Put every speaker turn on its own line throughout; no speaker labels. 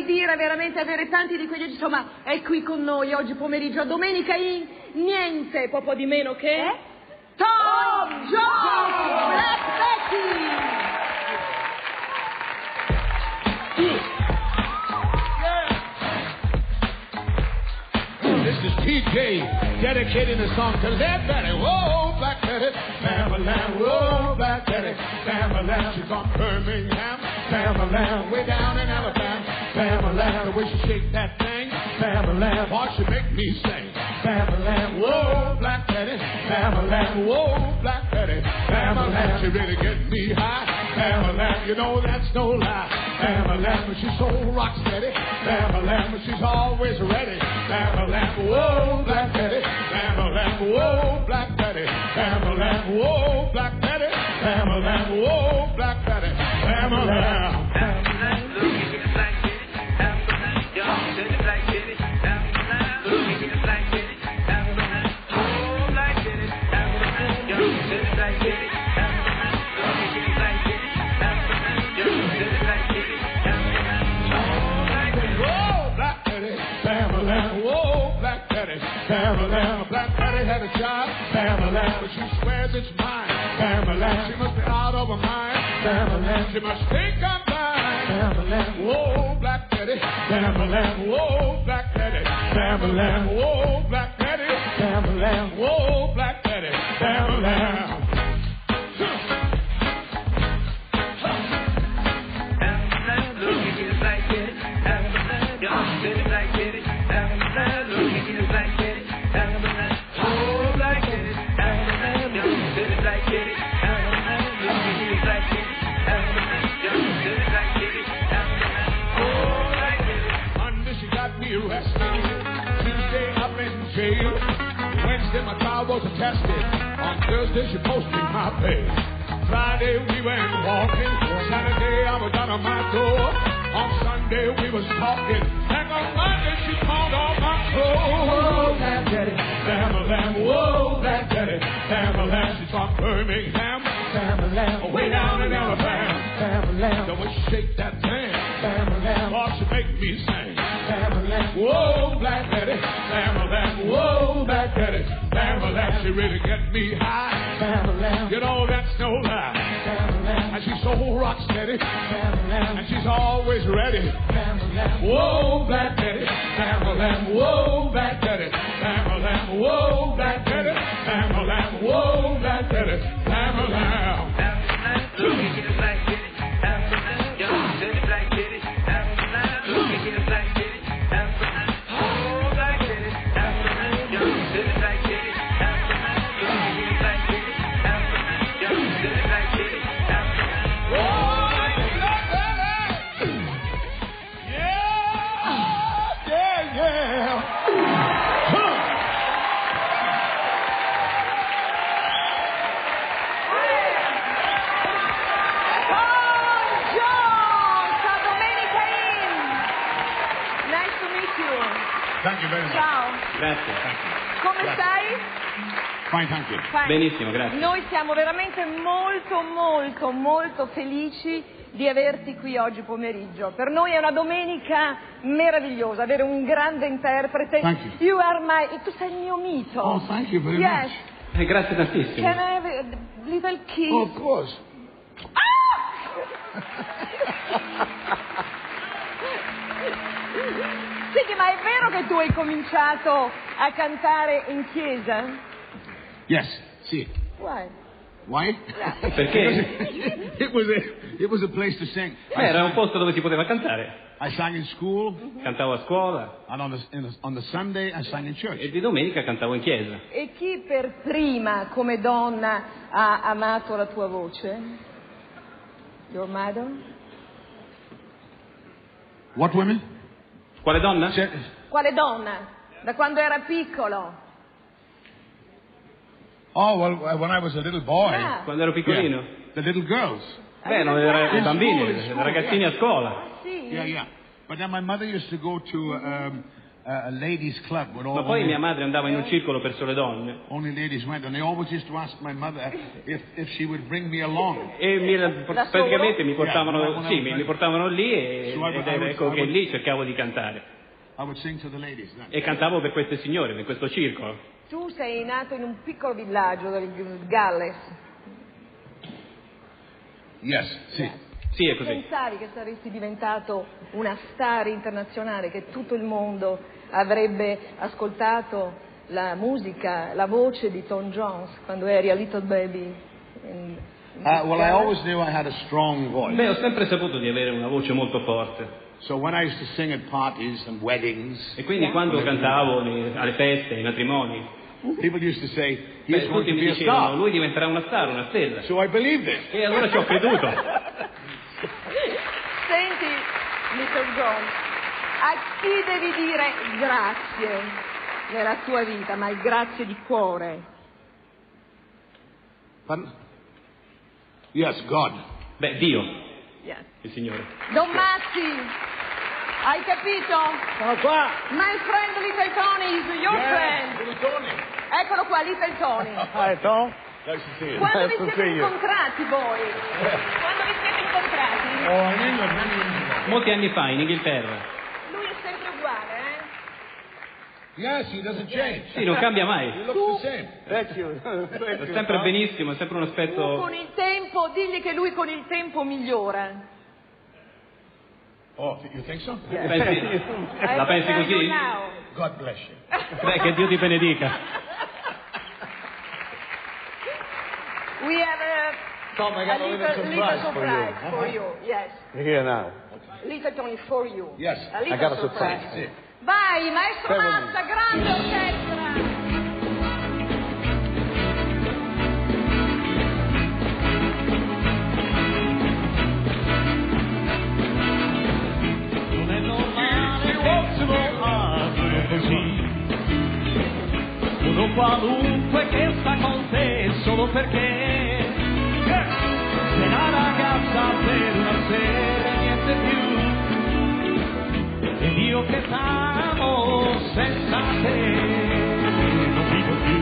dire veramente avere tanti di quegli insomma è qui con noi oggi pomeriggio domenica in niente poco di meno che
Eh?
Tom Jones Black Betty
TJ dedicating the song to Led Betty. Whoa, Black Betty, Bam-a-lam. Whoa, Black Betty, Bam-a-lam. She's from Birmingham, Bam-a-lam. Way down in Alabama, Bam-a-lam. The way she shake that thing, Bam-a-lam. Boy, she make me sing, Bam-a-lam. Whoa, Black Betty, Bam-a-lam. Whoa, Black Betty, Bam-a-lam. She really get me high, Bam-a-lam. You know that's no lie, Bam-a-lam. But she's so rock steady, Bam-a-lam. But she's always ready, Bam-a-lam. Whoa, Black Betty, Bam-a-lam. Whoa, Black Betty, Bam-a-lam. Whoa, Black Betty, Bam-a-lam. Whoa, Black Betty, Bam-a-lam. Betty, Black Betty had a job, Bam-a-lam. But she swears it's mine, Bam-a-lam. She must be out of her mind, Bam-a-lam. She must think I'm blind, Bam-a-lam. Whoa, Black Betty, Bam-a-lam. Whoa, Black Betty, Bam-a-lam. Whoa, Black Betty, Bam-a-lam. Whoa, Black Betty, Bam-a-lam. Thursday she posted my pay. Friday we went walking. Saturday I was down on my door. On Sunday we was talking. And on Monday she called on my clothes. Whoa, Black Betty, Bam-a-lam. Whoa, Black Betty, Bam-a-lam. She's from Birmingham. Bam-a-lam. Way down in Alabama. Bam-a-lam. The way she shake that thing. Bam-a-lam. Oh, she make me sing. Bam-a-lam. Whoa, Black Betty, Bam-a-lam. Whoa, Black Betty, Bam-a-lam. She really get me high. Bam-a-lam. You know that's no lie. Bam-a-lam. And she's so rock steady. Bam-a-lam. And she's always ready. Bam-a-lam. Whoa, Black Betty, Bam-a-lam. Whoa, Black Betty, Bam-a-lam. Whoa, Black Betty, Bam-a-lam. Whoa, Black Betty, Bam-a-lam. Yeah,
Noi siamo veramente molto, molto, molto felici di averti qui oggi pomeriggio. Per noi è una domenica meravigliosa, avere un grande interprete.
Thank you.
You are my... Tu sei il mio mito.
Oh, thank you very
yes.
much.
Eh, grazie tantissimo.
Can I have a little kiss?
Oh, of course.
Senti, ma è vero che tu hai cominciato a cantare in chiesa?
Yes, sì.
Why?
Why?
Perché?
it was a it was a place to sing.
Beh, era un posto dove si poteva cantare.
I sang in school,
Cantavo a scuola
and on the, in the on the Sunday I sang in church.
e di domenica cantavo in chiesa.
E chi per prima come donna ha amato la tua voce? Your mother?
What women?
Quale donna?
C'è-
Quale donna? Da quando era piccolo?
Oh well, uh, when I was a little boy,
Ah.
Quando ero piccolino?
yeah, the little girls.
Beh, non erano i
In
bambini, i ragazzini
yeah.
a scuola.
Sì.
Yeah, yeah. But then my mother used to go to um, a ladies' club where all
Ma poi mia madre andava in un circolo per sole donne
only ladies went, and they always used to ask my mother if, if she would bring me along.
e mi- praticamente mi portavano,
Yeah,
sì, mi, mi portavano lì e,
So I would-
ed ecco che lì cercavo di cantare.
I would sing to the ladies then.
E cantavo per queste signore, per questo circolo.
Tu sei nato in un piccolo villaggio del Galles.
Yes, sì.
Sì, è così.
Pensavi che saresti diventato una star internazionale, che tutto il mondo avrebbe ascoltato la musica, la voce di Tom Jones quando eri a Little Baby? in-
Uh, well, I
Galles?
always knew I had a strong voice.
Beh, ho sempre saputo di avere una voce molto forte.
So when I used to sing at parties and weddings,
E quindi quando cantavo nei- alle feste, ai matrimoni,
people used to say,
beh,
he's going
tutti
to
mi
be a
dicevano,
star.
lui diventerà una star, una stella.
So I believed it.
E allora ci ho creduto.
Senti, Little John, a chi devi dire grazie nella tua vita, ma il grazie di cuore?
Pardon? Yes, God.
Beh, Dio,
Yes.
il Signore.
Don Mazzi, hai capito?
Sono qua.
My friend Little Tony is your friend. Eccolo qua, Little Tony.
Hi, Tom.
Nice to see you.
Quando vi
Nice to
siete
see you.
incontrati voi? Quando vi siete incontrati?
Oh, in England many years ago.
Molti anni fa, in Inghilterra.
Lui è sempre uguale, eh?
Yes, he doesn't change.
Sì, non cambia mai.
He looks the same.
Thank you. Thank
È
you,
sempre benissimo, è sempre un
Tu
aspetto...
con il tempo, digli che lui con il tempo migliora.
Oh, you think so?
Pensi-
I
La pensi così?
God bless you.
Beh, che Dio ti benedica.
We have a,
Tom, I
a
got a
little,
little
little
surprise for
surprise
you.
for you. Yes.
Here now.
Little Tony for you.
Yes,
A little
I got a
surprise.
surprise.
Vai, maestro. Mazza, grande orchestra.
Uno qualunque che sta con te solo perché sei una ragazza per una sera e niente più. Ed io che t'amo senza te non vivo più.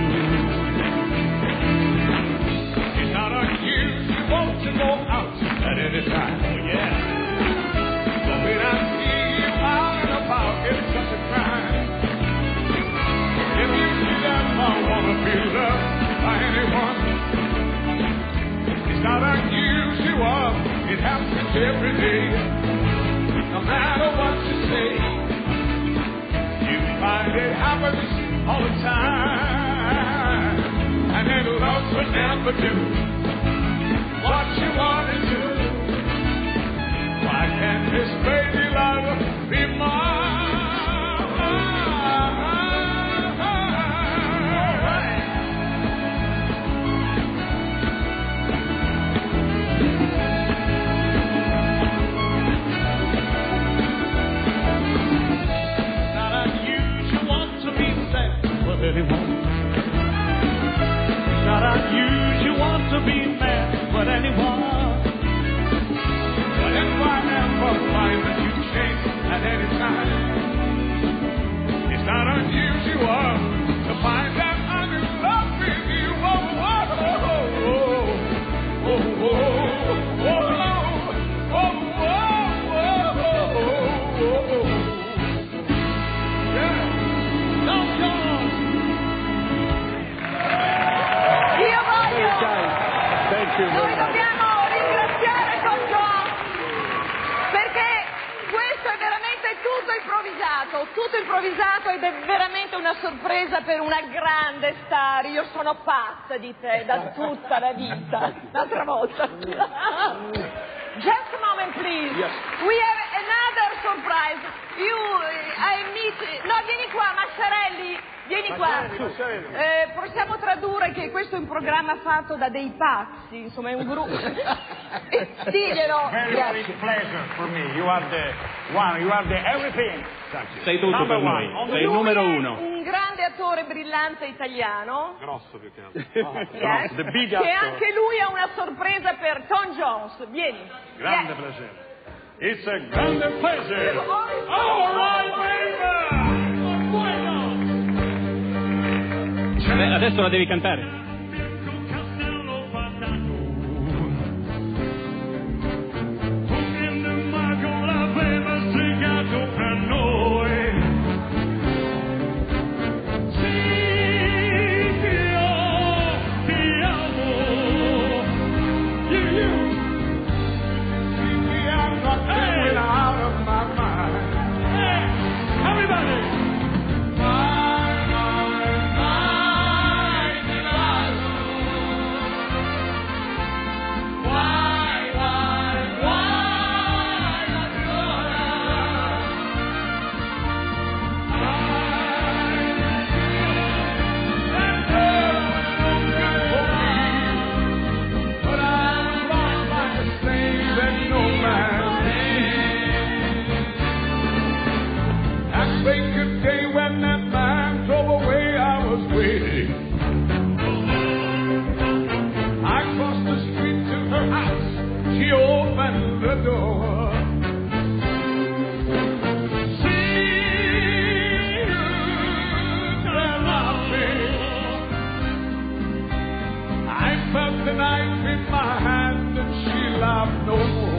It's not unusual to go out at any time. Happens every day. No matter what you say, you find it happens all the time. And then love will never do what you want to do. Why can't this baby love
pazza di te da tutta la vita. L'altra volta. Just a moment, please.
Yes.
We have another surprise. You, I meet... No, vieni qua, Massarelli. Vieni qua. Eh, possiamo tradurre che questo è un programma fatto da dei pazzi, insomma è un gruppo. Desidero.
Very Grazie. big pleasure for me. You are the one, you are the everything.
Sei tutto
Number
per noi, sei il numero uno.
Un grande attore brillante italiano.
Grosso più che altro.
Oh, yes.
The big actor.
Che anche lui ha una sorpresa per Tom Jones. Vieni.
Grande
yes.
piacere. It's a grande pleasure.
oh,
right, baby!
Adesso la devi cantare.
È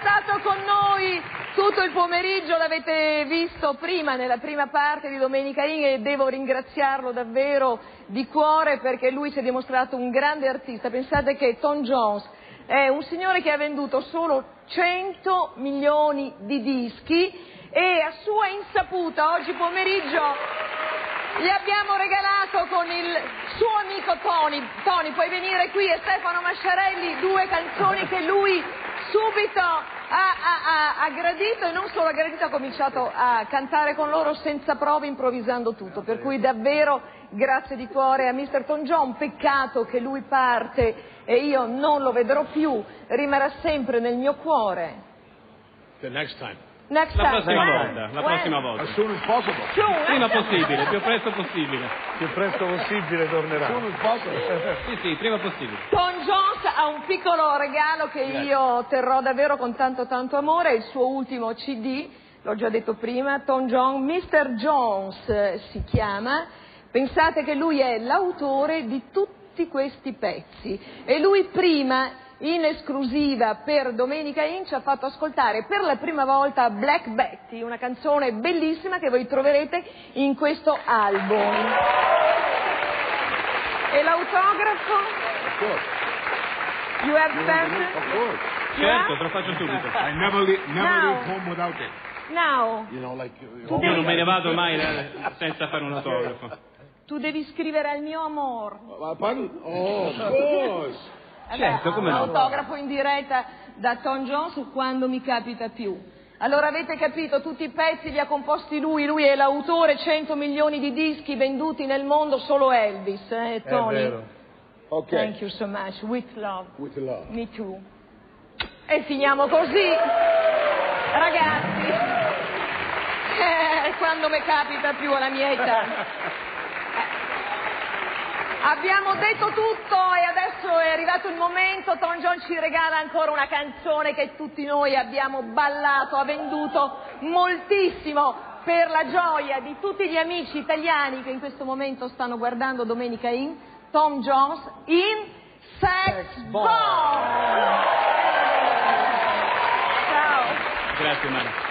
stato con noi tutto il pomeriggio, l'avete visto prima nella prima parte di Domenica In e devo ringraziarlo davvero di cuore perché lui si è dimostrato un grande artista. Pensate che Tom Jones è un signore che ha venduto solo 100 milioni di dischi e a sua insaputa oggi pomeriggio gli abbiamo regalato con il suo amico Tony, Tony puoi venire qui e Stefano Masciarelli, due canzoni che lui subito ha, ha, ha, gradito e non solo ha gradito, ha cominciato a cantare con loro senza prove, improvvisando tutto. Per cui davvero grazie di cuore a Mr. Tom John, peccato che lui parte e io non lo vedrò più, rimarrà sempre nel mio cuore.
Next time.
La
time.
prossima
When?
volta, la
When?
prossima volta.
As soon as possible.
Soon,
Prima
eh?
possibile, più presto possibile.
Più presto possibile tornerà.
As soon as possible.
Sì, sì, prima possibile.
Tom Jones ha un piccolo regalo che io terrò davvero con tanto tanto amore, il suo ultimo CD, l'ho già detto prima, Tom Jones, Mr. Jones eh, si chiama. Pensate che lui è l'autore di tutti questi pezzi e lui prima in esclusiva per Domenica In ci ha fatto ascoltare per la prima volta Black Betty, una canzone bellissima che voi troverete in questo album. E l'autografo?
Of course.
You have
Of
sent
course.
Certo, te lo faccio subito.
I never, leave, never
Now.
leave home without it.
Now,
You know, like. uh,
Io non me ne vado mai eh, senza fare un autografo.
tu devi scrivere al mio amor.
Uh, pardon? Oh, of course.
Certo,
un
no.
autografo in diretta da Tom Jones quando mi capita più. Allora avete capito, tutti i pezzi li ha composti lui, lui è l'autore, 100 milioni di dischi venduti nel mondo, solo Elvis, eh,
È
Tony?
vero.
Okay.
Thank you so much, with love,
With love.
me too. E finiamo così, ragazzi, eh, quando mi capita più alla mia età.
Abbiamo detto tutto e adesso è arrivato il momento. Tom Jones ci regala ancora una canzone che tutti noi abbiamo ballato, ha venduto moltissimo, per la gioia di tutti gli amici italiani che in questo momento stanno guardando Domenica In, Tom Jones in Sex Bomb. Ciao.
Grazie Mara.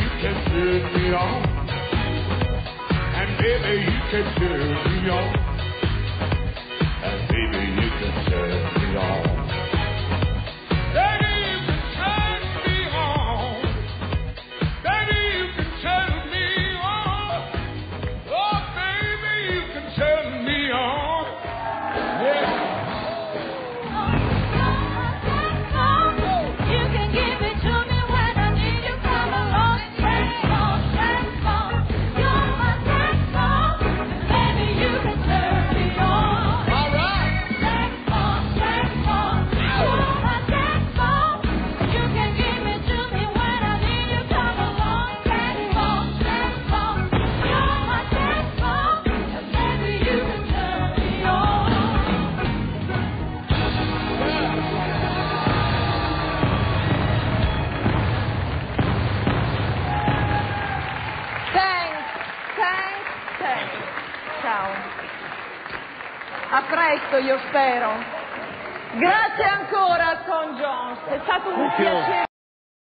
you can turn me on. And baby, you can turn me on. And baby,
spero. Grazie ancora, Tom Jones, è stato un piacere.